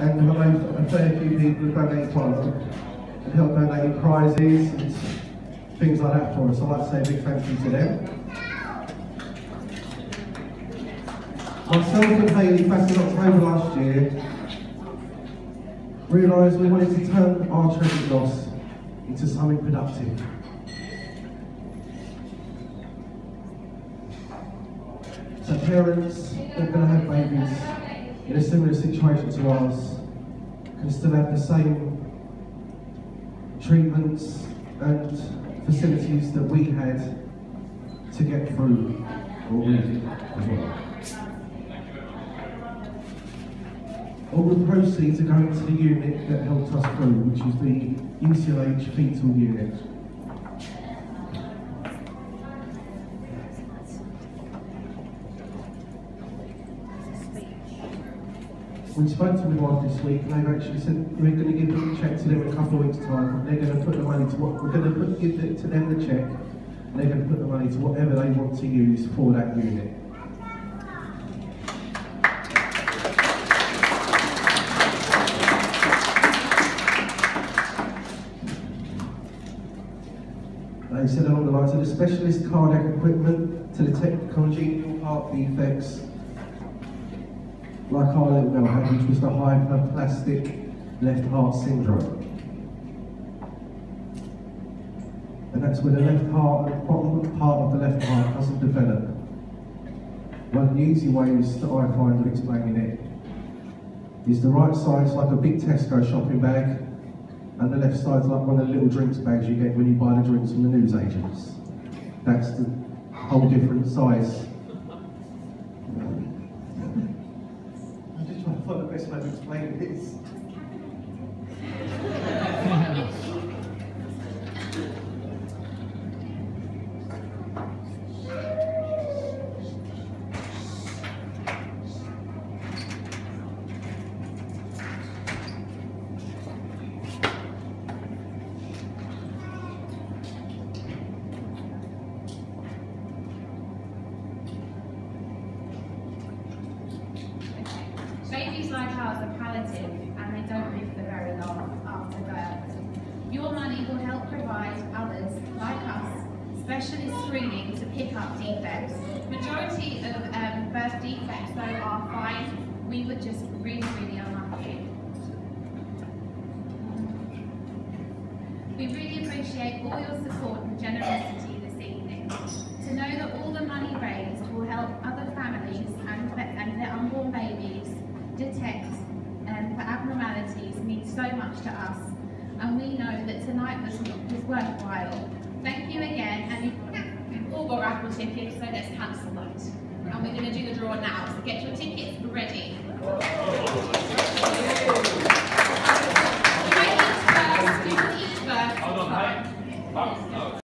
and know a fair few people quite a lot and helped donate prizes and things like that for us. I'd like to say a big thank you to them. Myself and Hayleigh, back in October last year, realised we wanted to turn our treasure loss into something productive. So parents that are going to have babies in a similar situation to ours can still have the same treatments and facilities that we had to get through all as well. All the proceeds are going to the unit that helped us through, which is the UCLH fetal unit. We spoke to midwife this week and they've actually said we're going to give them a check to them in a couple of weeks' time. They're going to put the money to what we're going to put, give it to them the check. And they're going to put the money to whatever they want to use for that unit. They said along the lines of the specialist cardiac equipment to detect congenital heart defects like our little girl had, which was the hypoplastic left heart syndrome. And that's where the left heart, the bottom part of the left heart doesn't develop. One of the easy ways that I find of explaining it is the right side's like a big Tesco shopping bag, and the left side's like one of the little drinks bags you get when you buy the drinks from the newsagents. That's the whole different size the best way to ours are palliative and they don't live for very long after birth. Your money will help provide others, like us, specialist screening to pick up defects. Majority of um, birth defects though are fine. We were just really, really unlucky. We really appreciate all your support and generosity this evening. To know that all the money raised will help other families and, and their unborn babies detect um, for abnormalities means so much to us and we know that tonight was, was worthwhile. Thank you again and you've all got raffle tickets so let's cancel those. And we're going to do the draw now, so get your tickets ready.